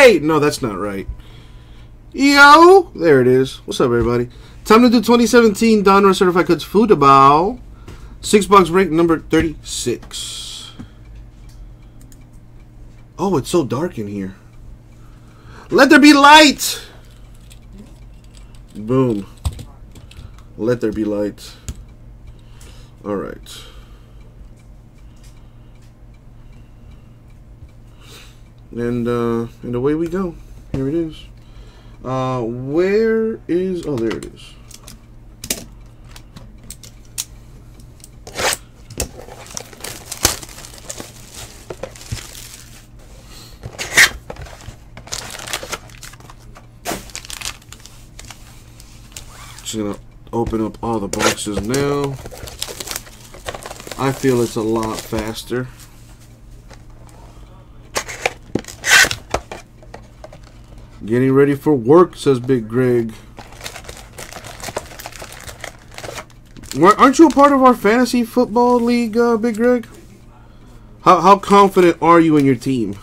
Hey! No, that's not right. Yo! There it is. What's up, everybody? Time to do 2017 Donruss Certified Cuts Football. Six box break number 36. Oh, it's so dark in here. Let there be light! Boom. Let there be light. Alright. And, uh, and away we go. Here it is. Uh, where is... Oh, there it is. Just gonna open up all the boxes now. I feel it's a lot faster. Getting ready for work, says Big Greg. Aren't you a part of our fantasy football league, uh, Big Greg? How, how confident are you in your team?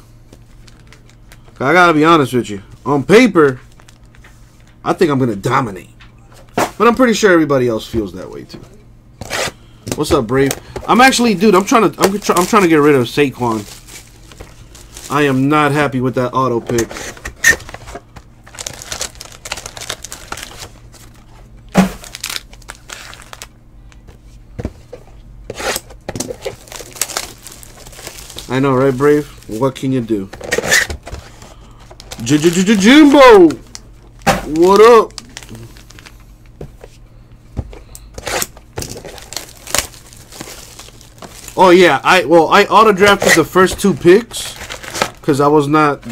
I gotta be honest with you. On paper, I think I'm gonna dominate. But I'm pretty sure everybody else feels that way too. What's up, Brave? I'm actually, dude. I'm trying to. I'm, I'm trying to get rid of Saquon. I am not happy with that auto pick. I know, right, Brave? What can you do? J J J Jimbo! What up? Oh yeah, I well I auto drafted the first two picks because I was not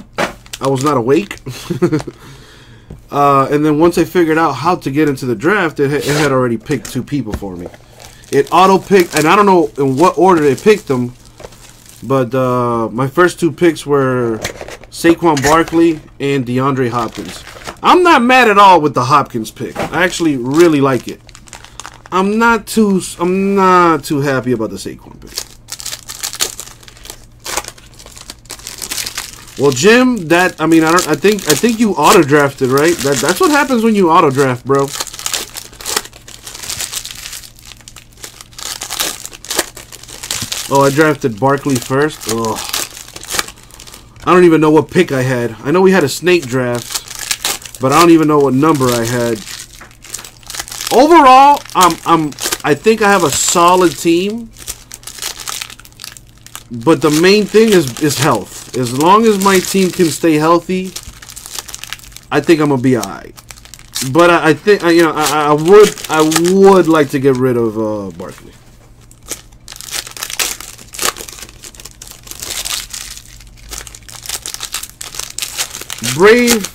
I was not awake. uh, and then once I figured out how to get into the draft, it, it had already picked two people for me. It auto picked, and I don't know in what order they picked them, but uh, my first two picks were Saquon Barkley and DeAndre Hopkins. I'm not mad at all with the Hopkins pick. I actually really like it. I'm not too I'm not too happy about the Saquon pick. Well, Jim, that I mean, I don't. I think I think you auto drafted, right? That that's what happens when you auto draft, bro. Oh, I drafted Barkley first. Ugh. I don't even know what pick I had. I know we had a snake draft, but I don't even know what number I had overall, I'm I'm I think I have a solid team. But the main thing is is health. As long as my team can stay healthy, I think I'm gonna be alright. But I, I think you know I, I, would I would like to get rid of uh, Barkley. Brave.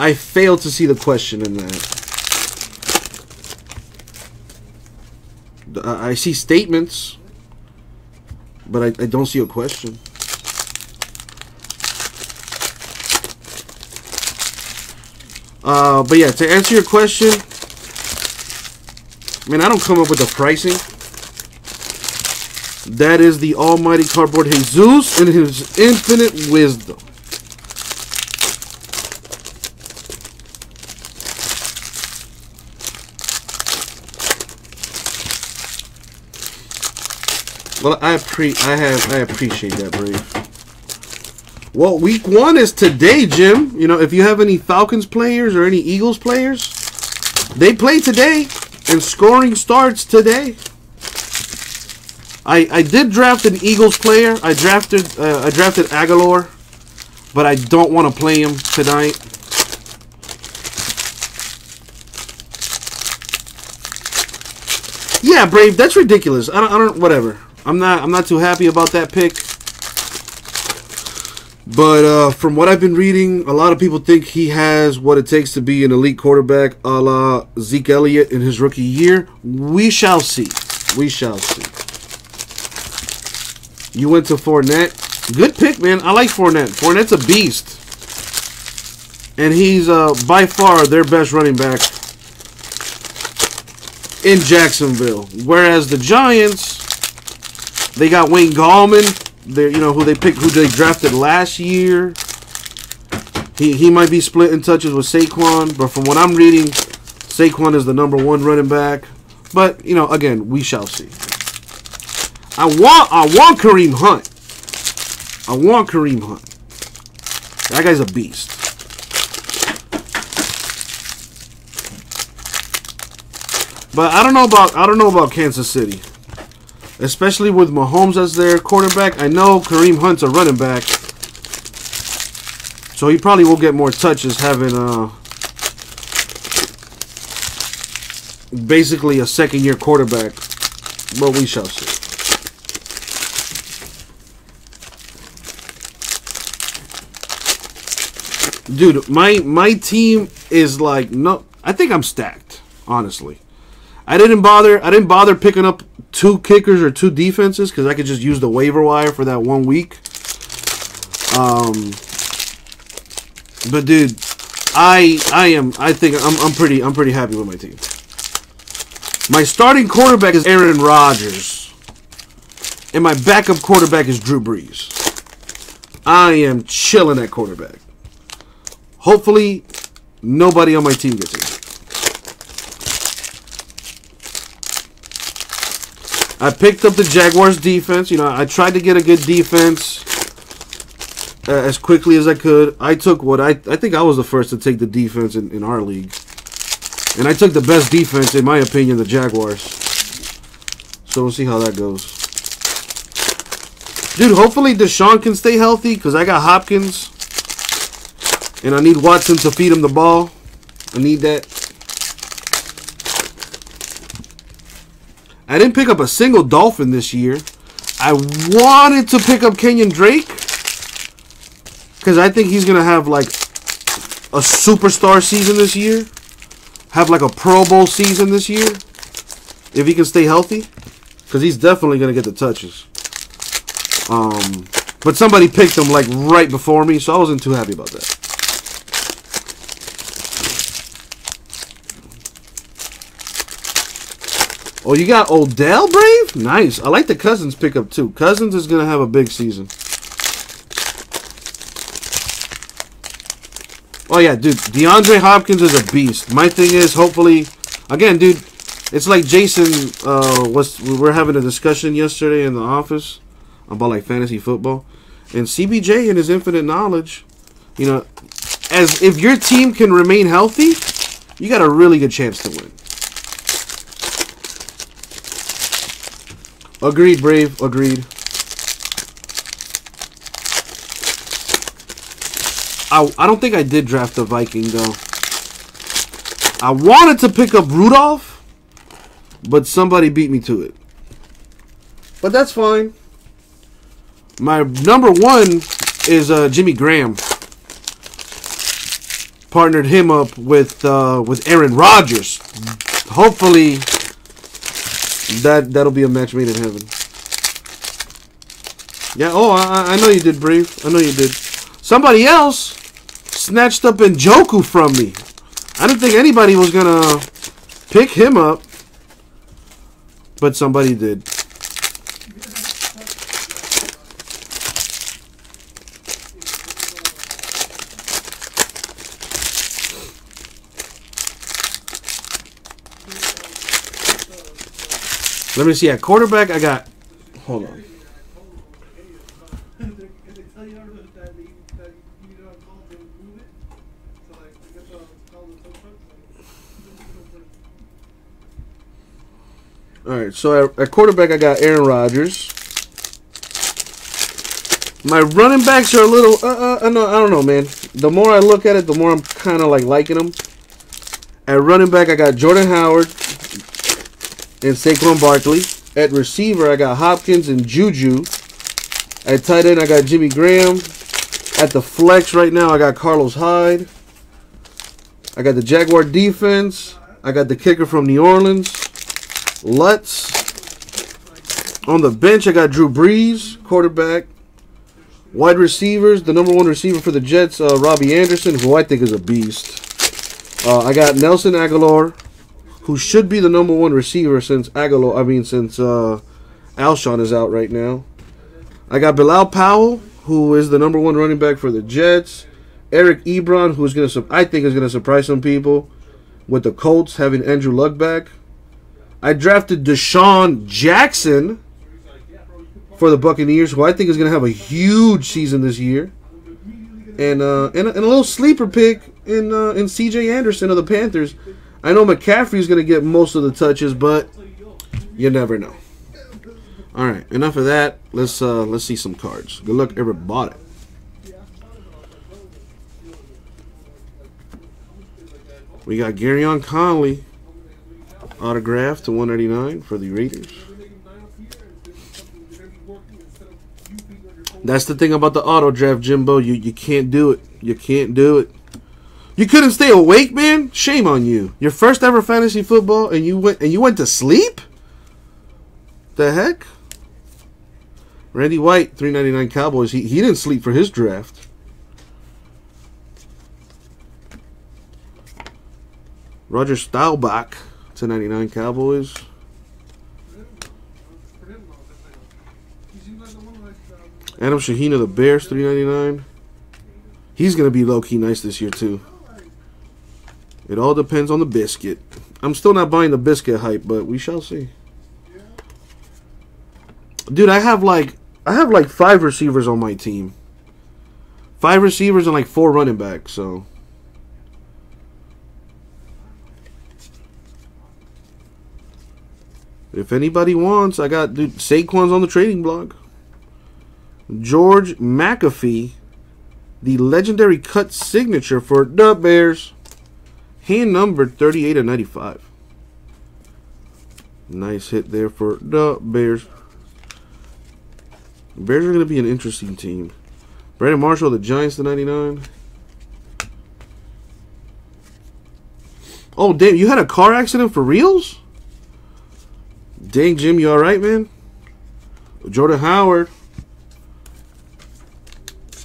I failed to see the question in that. I see statements, but I, I don't see a question. Uh, but yeah, to answer your question, I mean, I don't come up with the pricing. That is the almighty cardboard Jesus and his infinite wisdom. Well, I pre I have I appreciate that, Brave. Well, week one is today, Jim. You know, if you have any Falcons players or any Eagles players, they play today, and scoring starts today. I I did draft an Eagles player. I drafted uh, I drafted Agholor, but I don't want to play him tonight. Yeah, Brave, that's ridiculous. I don't, I don't whatever. I'm not I'm not too happy about that pick. But uh, from what I've been reading, a lot of people think he has what it takes to be an elite quarterback, a la Zeke Elliott in his rookie year. We shall see. We shall see. You went to Fournette. Good pick, man. I like Fournette. Fournette's a beast. And he's uh, by far their best running back in Jacksonville. Whereas the Giants they got Wayne Gallman, they you know who they picked, who they drafted last year. He he might be splitting touches with Saquon, but from what I'm reading, Saquon is the number one running back. But you know, again, we shall see. I want I want Kareem Hunt. I want Kareem Hunt. That guy's a beast. But I don't know about I don't know about Kansas City. Especially with Mahomes as their quarterback. I know Kareem Hunt's a running back. So he probably will get more touches having uh basically a second year quarterback. But we shall see. Dude, my my team is like no I think I'm stacked, honestly. I didn't bother. I didn't bother picking up two kickers or two defenses because I could just use the waiver wire for that one week. Um, but dude, I I am. I think I'm I'm pretty I'm pretty happy with my team. My starting quarterback is Aaron Rodgers, and my backup quarterback is Drew Brees. I am chilling at quarterback. Hopefully, nobody on my team gets it. I picked up the Jaguars defense. You know, I tried to get a good defense uh, as quickly as I could. I took what I I think I was the first to take the defense in, in our league. And I took the best defense, in my opinion, the Jaguars. So we'll see how that goes. Dude, hopefully Deshaun can stay healthy because I got Hopkins. And I need Watson to feed him the ball. I need that. I didn't pick up a single Dolphin this year. I wanted to pick up Kenyan Drake because I think he's going to have like a superstar season this year. Have like a Pro Bowl season this year. If he can stay healthy. Because he's definitely going to get the touches. Um, but somebody picked him like right before me, so I wasn't too happy about that. Oh, you got Odell Brave? Nice. I like the Cousins pickup too. Cousins is going to have a big season. Oh, yeah, dude. DeAndre Hopkins is a beast. My thing is, hopefully... Again, dude, it's like Jason uh, was... We were having a discussion yesterday in the office about, like, fantasy football. And CBJ, in his infinite knowledge, you know, as if your team can remain healthy, you got a really good chance to win. Agreed, Brave. Agreed. I, I don't think I did draft the Viking, though. I wanted to pick up Rudolph, but somebody beat me to it. But that's fine. My number one is uh, Jimmy Graham. Partnered him up with uh, with Aaron Rodgers. Hopefully, that that'll be a match made in heaven. Yeah. Oh, I, I know you did, Brave. I know you did. Somebody else snatched up Njoku from me. I didn't think anybody was gonna pick him up, but somebody did. Let me see. At quarterback, I got. Hold on. All right, so at, quarterback, I got Aaron Rodgers. My running backs are a little. Uh, uh, no, I don't know, man. The more I look at it, the more I'm kind of like liking them. At running back, I got Jordan Howard and Saquon Barkley. At receiver, I got Hopkins and Juju. At tight end, I got Jimmy Graham. At the flex right now, I got Carlos Hyde. I got the Jaguar defense. I got the kicker from New Orleans. Lutz. On the bench, I got Drew Brees, quarterback. Wide receivers, the number one receiver for the Jets, uh, Robbie Anderson, who I think is a beast. Uh, I got Nelson Agholor, who should be the number one receiver since Agholor, I mean, since uh, Alshon is out right now. I got Bilal Powell, who is the number one running back for the Jets. Eric Ebron, who's gonna I think is gonna surprise some people with the Colts having Andrew Luck back. I drafted DeSean Jackson for the Buccaneers, who I think is gonna have a huge season this year. And uh, and, a, and a little sleeper pick in uh, in C.J. Anderson of the Panthers. I know McCaffrey's gonna get most of the touches, but you never know. All right, enough of that. Let's uh, let's see some cards. Good luck, everybody. Bought it. We got Gareon Conley autograph to 189 for the Raiders. That's the thing about the auto draft, Jimbo. You you can't do it. You can't do it. You couldn't stay awake, man. Shame on you. Your first ever fantasy football, and you went and you went to sleep. The heck? Randy White, 399 Cowboys. He he didn't sleep for his draft. Roger Staubach, 299 Cowboys. Adam Shaheen of the Bears, 399. He's gonna be low key nice this year too. It all depends on the biscuit. I'm still not buying the biscuit hype, but we shall see. Dude, I have like I have like five receivers on my team. Five receivers and like four running backs, so if anybody wants, I got dude Saquon's on the trading block. George McAfee, the legendary cut signature for the Bears. Hand numbered 38 of 95. Nice hit there for the Bears. Bears are going to be an interesting team. Brandon Marshall, the Giants, the 99. Oh, damn, you had a car accident for reals? Dang, Jim, you alright, man? Jordan Howard.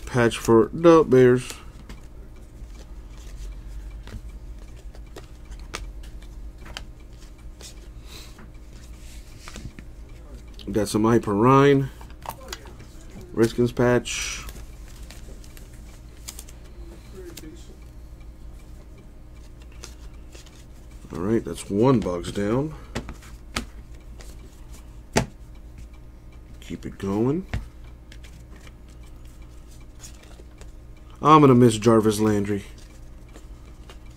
Patch for the Bears. Got Samaje Perine. Redskins patch. Alright, that's one box down. Keep it going. I'm going to miss Jarvis Landry.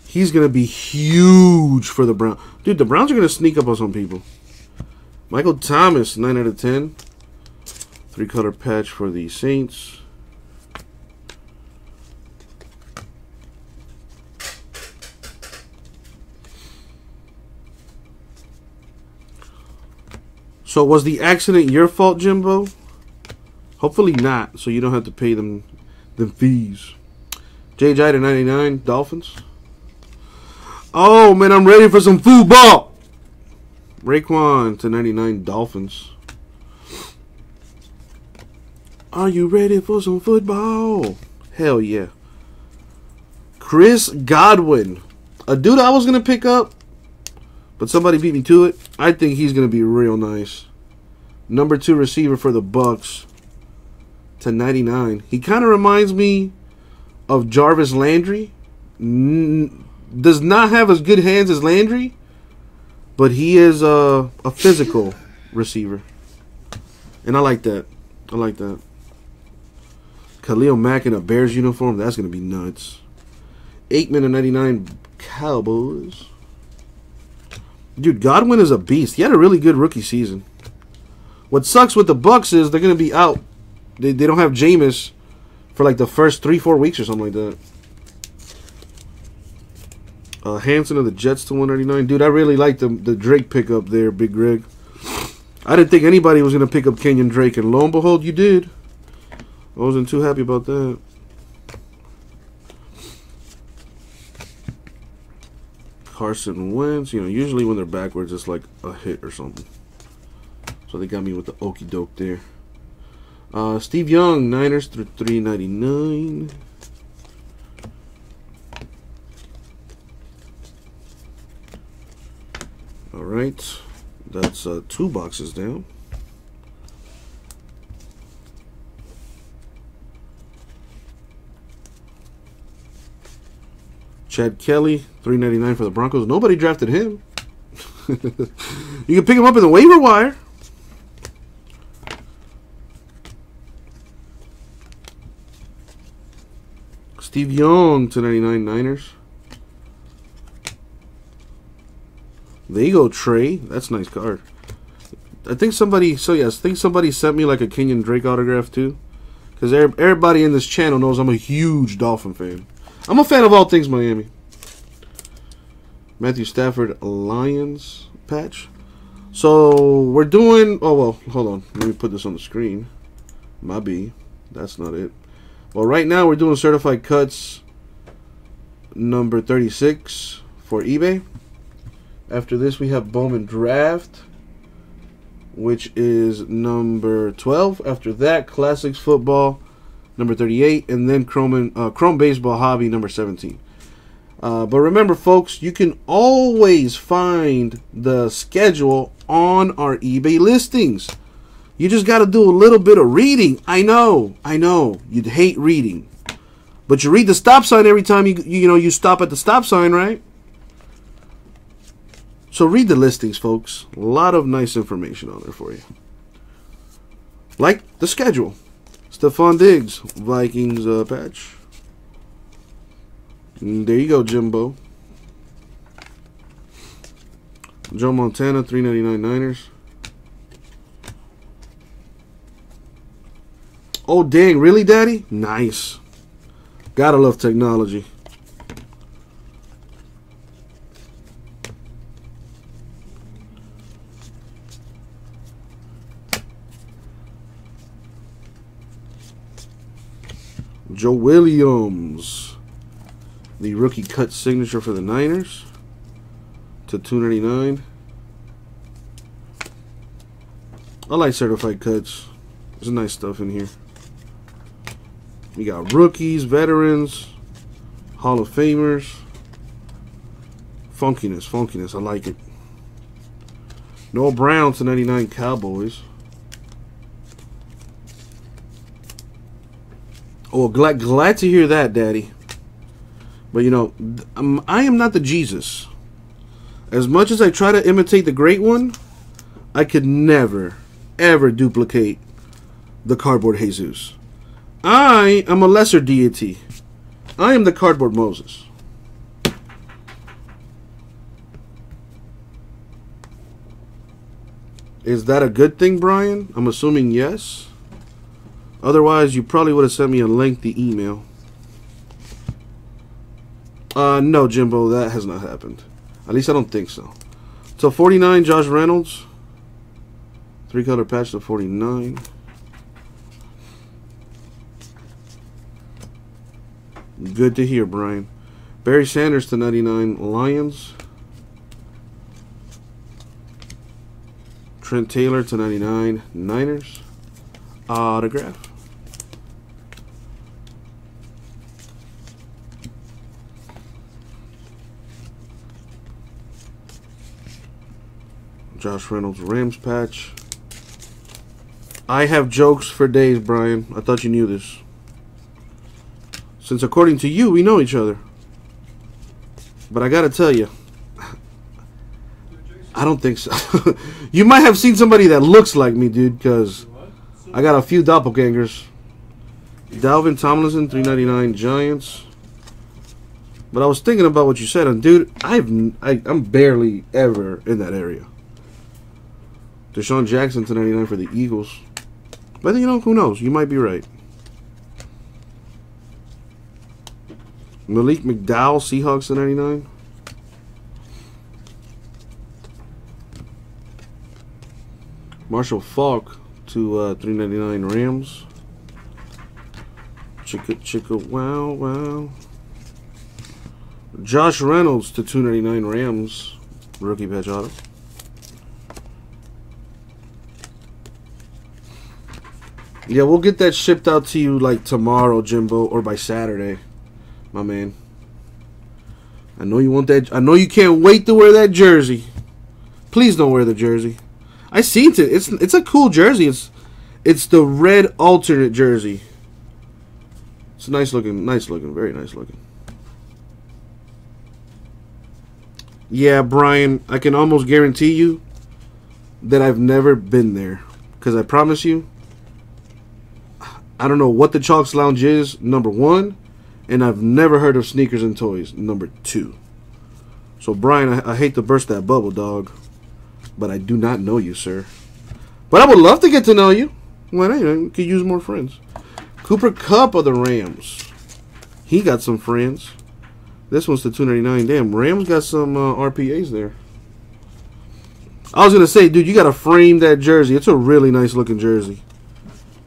He's going to be huge for the Browns. Dude, the Browns are going to sneak up on some people. Michael Thomas, 9 out of 10. Three color patch for the Saints. So was the accident your fault, Jimbo? Hopefully not, so you don't have to pay them them fees. JJ to 99, Dolphins. Oh man, I'm ready for some football. Raekwon to 99, Dolphins. Are you ready for some football? Hell yeah. Chris Godwin. A dude I was going to pick up, but somebody beat me to it. I think he's going to be real nice. Number two receiver for the Bucks to 99. He kind of reminds me of Jarvis Landry. N does not have as good hands as Landry, but he is a, a physical receiver. And I like that. I like that. Khalil Mack in a Bears uniform. That's going to be nuts. Aikman of 99 Cowboys. Dude, Godwin is a beast. He had a really good rookie season. What sucks with the Bucks is they're going to be out. They, they don't have Jameis for like the first three, four weeks or something like that. Uh, Hansen of the Jets to 199. Dude, I really like the, the Drake pickup there, Big Greg. I didn't think anybody was going to pick up Kenyan Drake, and lo and behold, you did. I wasn't too happy about that. Carson Wentz, you know, usually when they're backwards, it's like a hit or something. So they got me with the okey doke there. Uh, Steve Young, Niners through 399. Right, that's uh, two boxes down. Chad Kelly, three ninety nine for the Broncos. Nobody drafted him. you can pick him up in the waiver wire. Steve Young to 99 Niners. There you go. That's a nice card. I think somebody, so yes, I think somebody sent me like a Kenyan Drake autograph too. Because everybody in this channel knows I'm a huge Dolphin fan. I'm a fan of all things Miami. Matthew Stafford Lions patch. So we're doing. Oh well, hold on. Let me put this on the screen. My B. That's not it. Well, right now we're doing certified cuts number 36 for eBay. After this, we have Bowman Draft, which is number 12. After that, Classics Football, number 38, and then Chrome, uh, Chrome Baseball Hobby, number 17. Uh, but remember, folks, you can always find the schedule on our eBay listings. You just got to do a little bit of reading. I know, I know, you'd hate reading, but you read the stop sign every time you you know you stop at the stop sign, right? So read the listings, folks. A lot of nice information on there for you. Like the schedule. Stefon Diggs, Vikings uh, patch. And there you go, Jimbo. Joe Montana, 399 Niners. Oh, dang. Really, Daddy? Nice. Gotta love technology. Joe Williams. The rookie cut signature for the Niners. To 299. I like certified cuts. There's nice stuff in here. We got rookies, veterans, Hall of Famers. Funkiness, funkiness. I like it. Noah Brown to 99 Cowboys. Oh, glad glad to hear that, Daddy. But you know, um, I am not the Jesus. As much as I try to imitate the great one, I could never, ever duplicate the cardboard Jesus. I am a lesser deity. I am the cardboard Moses. Is that a good thing, Brian? I'm assuming yes. Otherwise, you probably would have sent me a lengthy email. Uh, no, Jimbo, that has not happened. At least I don't think so. So 49, Josh Reynolds. Three color patch to 49. Good to hear, Brian. Barry Sanders to 99 Lions. Trent Taylor to 99 Niners. Autograph. Josh Reynolds Rams patch. I have jokes for days, Brian. I thought you knew this. Since according to you, we know each other. But I gotta tell you, I don't think so. you might have seen somebody that looks like me, dude, because I got a few doppelgangers. Dalvin Tomlinson, 399 Giants. But I was thinking about what you said, and dude, I've I, I'm barely ever in that area. DeSean Jackson to 99 for the Eagles. But you know, who knows? You might be right. Malik McDowell, Seahawks to 99. Marshall Faulk to uh, 399 Rams. Chicka chicka wow wow. Josh Reynolds to 299 Rams. Rookie patch auto. Yeah, we'll get that shipped out to you like tomorrow, Jimbo, or by Saturday my man. I know you want that. I know you can't wait to wear that jersey. Please don't wear the jersey. I seen it. It's it's a cool jersey. It's it's the red alternate jersey. It's nice looking. Nice looking. Very nice looking. Yeah, Brian, I can almost guarantee you that I've never been there. Because I promise you, I don't know what the Chalks Lounge is, number one, and I've never heard of Sneakers and Toys, number two. So, Brian, I, I hate to burst that bubble, dog, but I do not know you, sir. But I would love to get to know you. Why not? You could use more friends. Cooper Kupp of the Rams. He got some friends. This one's the 299. Damn, Rams got some uh, RPAs there. I was gonna say, dude, you gotta frame that jersey. It's a really nice looking jersey.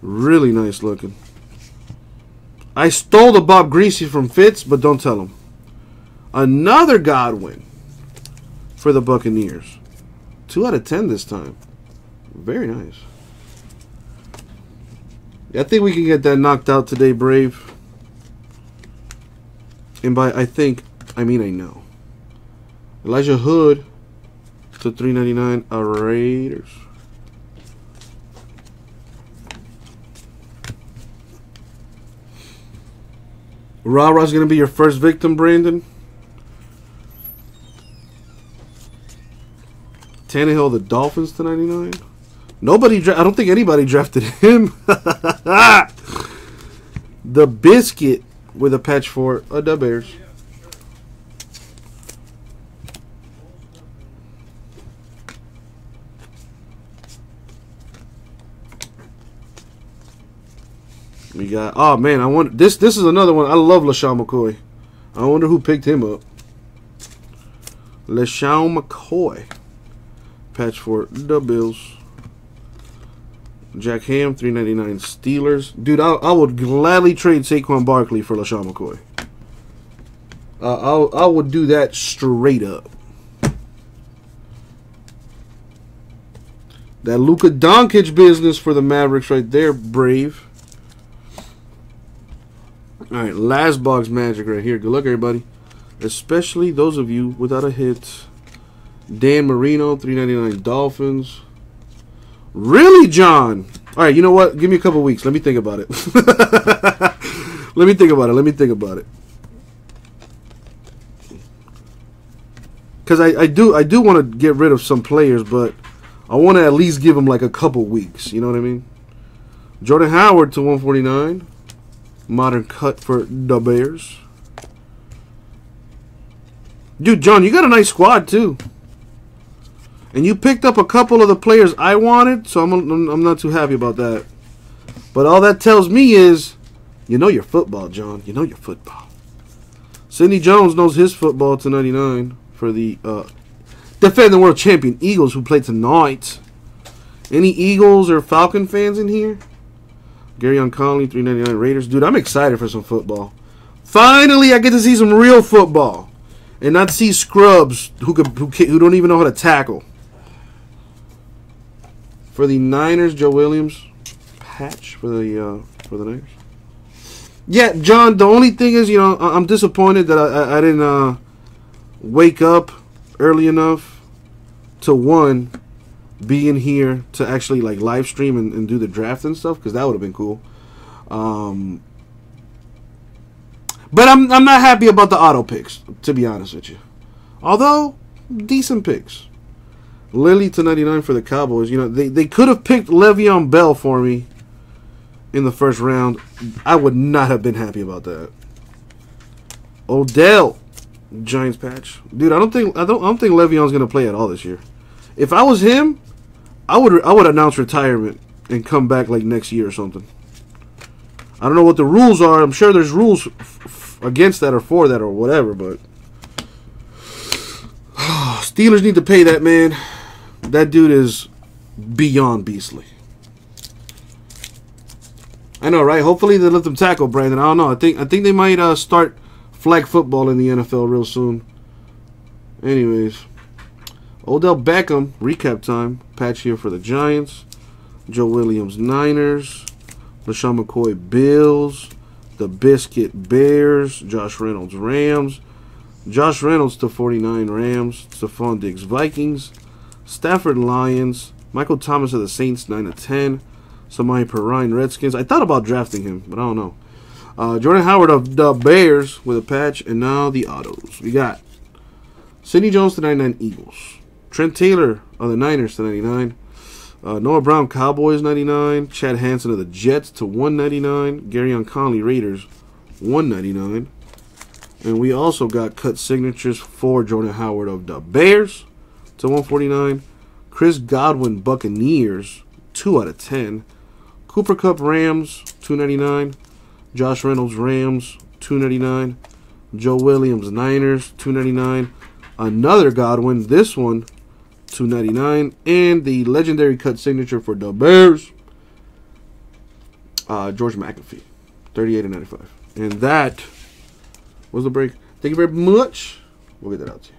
Really nice looking. I stole the Bob Greasy from Fitz, but don't tell him. Another Godwin for the Buccaneers. Two out of ten this time. Very nice. I think we can get that knocked out today, Brave. And by I think, I mean I know. Elijah Hood to 399 a uh, Raiders. Ra-Ra's going to be your first victim, Brandon. Tannehill, the Dolphins to 99. Nobody, I don't think anybody drafted him. the Biscuit with a patch for uh, the Bears. Got oh man, I wonder this this is another one. I love LeSean McCoy. I wonder who picked him up. LeSean McCoy. Patch for the Bills. Jack Ham, three ninety nine Steelers. Dude, I, I would gladly trade Saquon Barkley for LeSean McCoy. Uh, I I would do that straight up. That Luka Doncic business for the Mavericks right there, Brave. All right, last box magic right here. Good luck, everybody. Especially those of you without a hit. Dan Marino, 399 Dolphins. Really, John? All right, you know what? Give me a couple weeks. Let me think about it. Let me think about it. Let me think about it. Because I, I do I do want to get rid of some players, but I want to at least give them like a couple weeks. You know what I mean? Jordan Howard to 149. Modern cut for the Bears. Dude, John, you got a nice squad too. And you picked up a couple of the players I wanted, so I'm, I'm not too happy about that. But all that tells me is, you know your football, John. You know your football. Sidney Jones knows his football to 99 for the uh, defending world champion Eagles who play tonight. Any Eagles or Falcon fans in here? Gareon Conley, 399 Raiders. Dude, I'm excited for some football. Finally, I get to see some real football. And not see scrubs who, could, who, who don't even know how to tackle. For the Niners, Joe Williams. Patch for the uh, for the Niners. Yeah, John, the only thing is, you know, I'm disappointed that I, I, I didn't uh, wake up early enough to, one, be in here to actually like live stream and, and do the draft and stuff because that would have been cool. Um, but I'm I'm not happy about the auto picks to be honest with you. Although decent picks. Lily to 99 for the Cowboys. You know they they could have picked Le'Veon Bell for me in the first round. I would not have been happy about that. Odell Giants patch. Dude, I don't think I don't I don't think Le'Veon's gonna play at all this year. If I was him, I would I would announce retirement and come back like next year or something. I don't know what the rules are. I'm sure there's rules against that or for that or whatever, but Steelers need to pay that man. That dude is beyond beastly. I know, right? Hopefully they let them tackle Brandon. I don't know. I think I think they might uh, start flag football in the NFL real soon. Anyways. Odell Beckham, recap time. Patch here for the Giants. Joe Williams, Niners. LeSean McCoy, Bills. The Biscuit, Bears. Josh Reynolds, Rams. Josh Reynolds to 49 Rams. Stefon Diggs, Vikings. Stafford, Lions. Michael Thomas of the Saints, 9 to 10. Samaje Perine, Redskins. I thought about drafting him, but I don't know. Uh, Jordan Howard of the Bears with a patch. And now the autos. We got Sidney Jones to 99 Eagles. Trent Taylor of the Niners to 99. Uh, Noah Brown Cowboys 99. Chad Hansen of the Jets to 199. Gareon Conley Raiders 199. And we also got cut signatures for Jordan Howard of the Bears to 149. Chris Godwin Buccaneers 2 out of 10. Cooper Kupp, Rams 299. Josh Reynolds Rams 299. Joe Williams Niners 299. Another Godwin, this one 299 and the legendary cut signature for the Bears uh, George McAfee 38 and 95 and that was the break. Thank you very much. We'll get that out to you